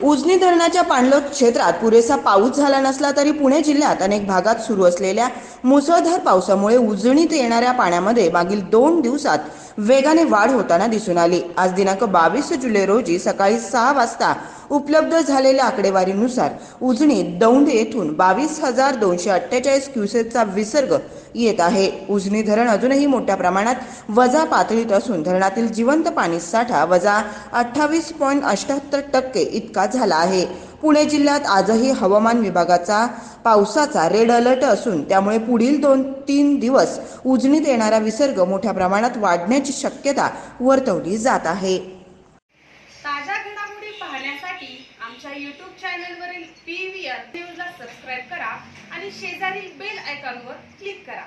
उजनी धरणाच्या पाणलोट क्षेत्रात पुरेसा पाऊस झाला नसला तरी पुणे जिल्ह्यात अनेक भागात सुरू असलेल्या मुसळधार पावसामुळे उजणीत येणाऱ्या पाण्यामध्ये मागील दोन दिवसात वेगाने वाढ होताना दिसून आली. आज दिनांक बावीस जुलै रोजी सकाळी सहा वाजता उपलब्ध झालेल्या आकडेवारीनुसार उजनीत दौंड येथून बावीस हजार दोनशे अठ्ठेचाळीस क्युसेकचा विसर्ग येत आहे. उजनी धरण अजूनही मोठ्या प्रमाणात वजा पातळीत असून धरणातील जिवंत पाणी साठा वजा अठ्ठावीस पॉईंट अठ्याहत्तर टक्के इतका झाला आहे. पुणे जिल्ह्यात आजही हवामान विभागाचा पावसाचा रेड अलर्ट असून त्यामुळे पुढील दोन तीन दिवस उजनीत येणारा विसर्ग मोठ्या प्रमाणात वाढण्याची शक्यता वर्तवली जात आहे. पाहण्यासाठी आमच्या यूट्यूब चॅनलवरील पी व्ही आर न्यूजला सबस्क्राईब करा आणि शेजारील बेल आयकॉनवर क्लिक करा.